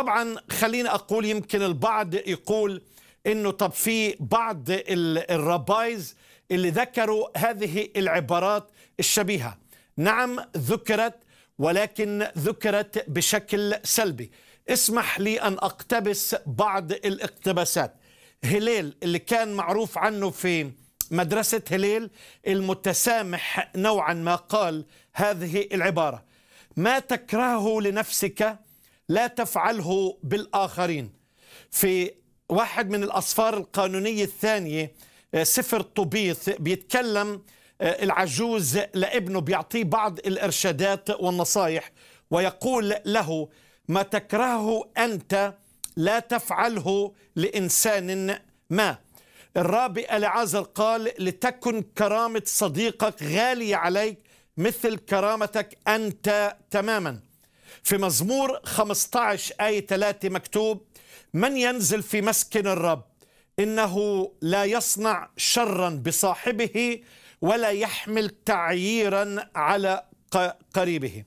طبعا خليني أقول يمكن البعض يقول إنه طب في بعض الربايز اللي ذكروا هذه العبارات الشبيهة. نعم ذكرت ولكن ذكرت بشكل سلبي. اسمح لي أن أقتبس بعض الاقتباسات. هليل اللي كان معروف عنه في مدرسة هليل المتسامح نوعا ما قال هذه العبارة. ما تكرهه لنفسك لا تفعله بالآخرين. في واحد من الأصفار القانونية الثانية سفر طبيث بيتكلم العجوز لابنه بيعطيه بعض الإرشادات والنصايح ويقول له ما تكرهه أنت لا تفعله لإنسان ما. الرابع لعازر قال لتكن كرامة صديقك غالية عليك مثل كرامتك أنت تماما. في مزمور 15 آية 3 مكتوب من ينزل في مسكن الرب؟ إنه لا يصنع شرا بصاحبه ولا يحمل تعييرا على قريبه.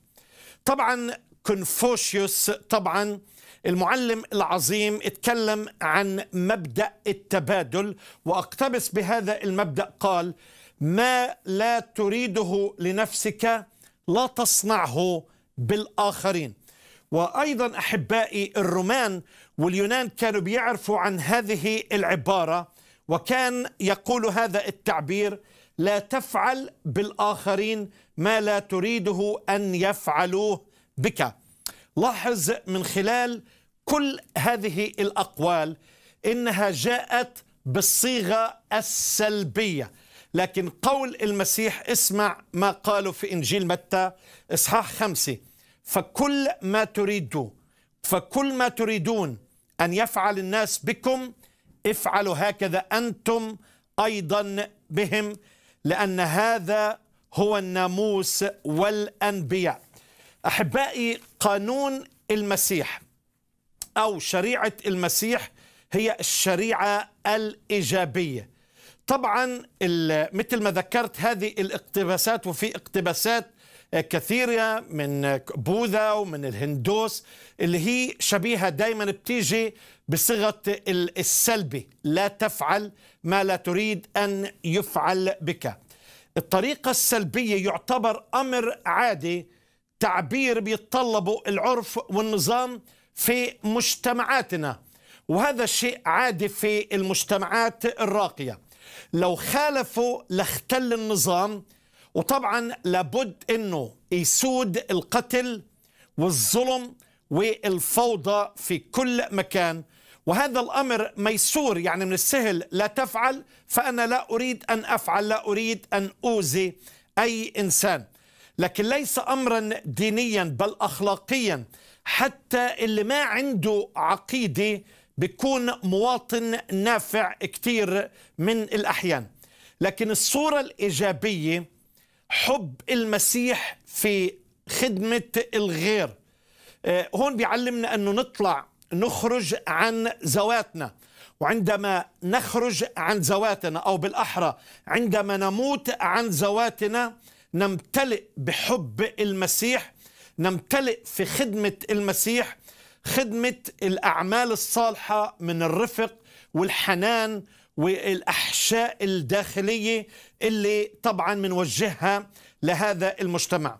طبعا كونفوشيوس طبعا المعلم العظيم اتكلم عن مبدأ التبادل وأقتبس بهذا المبدأ قال ما لا تريده لنفسك لا تصنعه بالآخرين. وأيضا أحبائي الرومان واليونان كانوا بيعرفوا عن هذه العبارة وكان يقول هذا التعبير لا تفعل بالآخرين ما لا تريده أن يفعلوه بك. لاحظ من خلال كل هذه الأقوال إنها جاءت بالصيغة السلبية. لكن قول المسيح اسمع ما قالوا في إنجيل متى؟ إصحاح خمسة. فكل ما تريدوا فكل ما تريدون أن يفعل الناس بكم افعلوا هكذا أنتم أيضا بهم لأن هذا هو الناموس والأنبياء. أحبائي قانون المسيح أو شريعة المسيح هي الشريعة الإيجابية. طبعا مثل ما ذكرت هذه الاقتباسات وفي اقتباسات كثيرة من بوذا ومن الهندوس اللي هي شبيهة دايما بتيجي بصيغة السلبي. لا تفعل ما لا تريد أن يفعل بك. الطريقة السلبية يعتبر أمر عادي تعبير بيتطلبه العرف والنظام في مجتمعاتنا وهذا الشيء عادي في المجتمعات الراقية. لو خالفوا لاختل النظام وطبعا لابد إنه يسود القتل والظلم والفوضى في كل مكان. وهذا الأمر ميسور يعني من السهل لا تفعل فأنا لا أريد أن أفعل لا أريد أن اوذي أي إنسان. لكن ليس امرا دينيا بل اخلاقيا. حتى اللي ما عنده عقيدة بيكون مواطن نافع كثير من الأحيان. لكن الصورة الإيجابية حب المسيح في خدمة الغير. هون بيعلمنا أنه نطلع نخرج عن ذواتنا. وعندما نخرج عن ذواتنا أو بالأحرى عندما نموت عن ذواتنا نمتلئ بحب المسيح نمتلئ في خدمة المسيح خدمة الأعمال الصالحة من الرفق والحنان والأحشاء الداخلية اللي طبعا بنوجهها لهذا المجتمع.